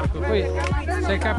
Marco, qui sei cap...